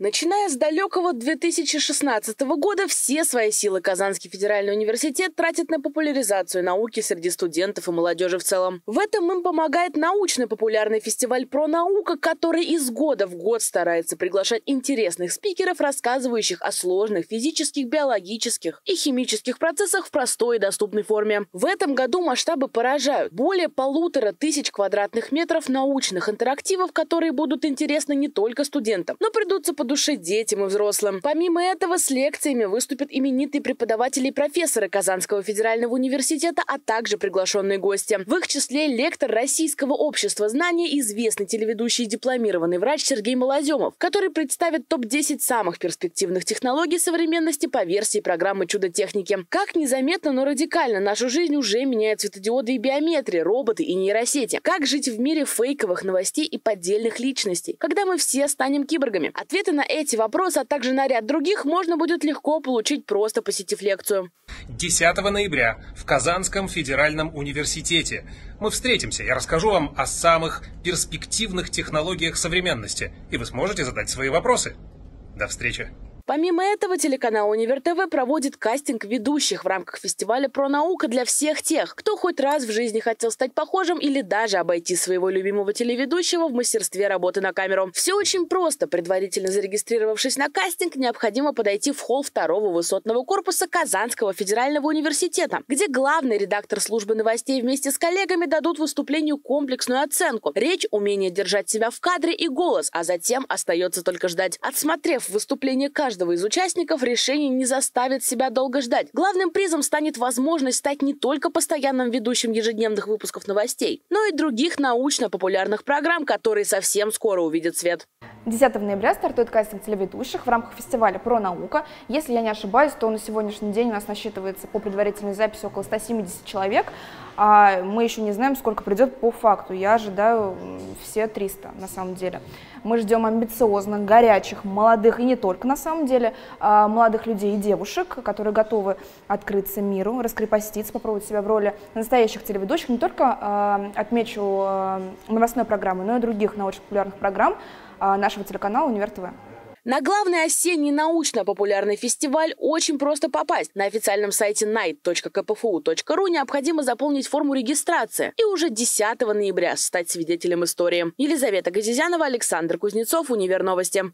Начиная с далекого 2016 года, все свои силы Казанский федеральный университет тратит на популяризацию науки среди студентов и молодежи в целом. В этом им помогает научно-популярный фестиваль «Про наука», который из года в год старается приглашать интересных спикеров, рассказывающих о сложных физических, биологических и химических процессах в простой и доступной форме. В этом году масштабы поражают. Более полутора тысяч квадратных метров научных интерактивов, которые будут интересны не только студентам, но придутся по душе детям и взрослым. Помимо этого, с лекциями выступят именитые преподаватели и профессоры Казанского федерального университета, а также приглашенные гости. В их числе лектор Российского общества знания, известный телеведущий и дипломированный врач Сергей Малоземов, который представит топ-10 самых перспективных технологий современности по версии программы «Чудо техники». Как незаметно, но радикально нашу жизнь уже меняют светодиоды и биометрия, роботы и нейросети. Как жить в мире фейковых новостей и поддельных личностей, когда мы все станем киборгами? Ответы на эти вопросы, а также на ряд других можно будет легко получить, просто посетив лекцию. 10 ноября в Казанском федеральном университете мы встретимся. Я расскажу вам о самых перспективных технологиях современности, и вы сможете задать свои вопросы. До встречи! Помимо этого, телеканал Универ ТВ проводит кастинг ведущих в рамках фестиваля «Про наука» для всех тех, кто хоть раз в жизни хотел стать похожим или даже обойти своего любимого телеведущего в мастерстве работы на камеру. Все очень просто. Предварительно зарегистрировавшись на кастинг, необходимо подойти в холл второго высотного корпуса Казанского федерального университета, где главный редактор службы новостей вместе с коллегами дадут выступлению комплексную оценку. Речь, умение держать себя в кадре и голос, а затем остается только ждать. Отсмотрев выступление каждого каждого из участников решение не заставит себя долго ждать. Главным призом станет возможность стать не только постоянным ведущим ежедневных выпусков новостей, но и других научно-популярных программ, которые совсем скоро увидят свет. 10 ноября стартует кастинг телеведущих в рамках фестиваля «Про наука». Если я не ошибаюсь, то на сегодняшний день у нас насчитывается по предварительной записи около 170 человек. А мы еще не знаем, сколько придет по факту. Я ожидаю все 300 на самом деле. Мы ждем амбициозных, горячих, молодых и не только на самом деле, а молодых людей и девушек, которые готовы открыться миру, раскрепоститься, попробовать себя в роли настоящих телеведущих. Не только а, отмечу а, новостной программы, но и других научно-популярных программ нашего телеканала «Универ ТВ». На главный осенний научно-популярный фестиваль очень просто попасть. На официальном сайте night.kpfu.ru необходимо заполнить форму регистрации и уже 10 ноября стать свидетелем истории. Елизавета Газизянова, Александр Кузнецов, Универ Новости.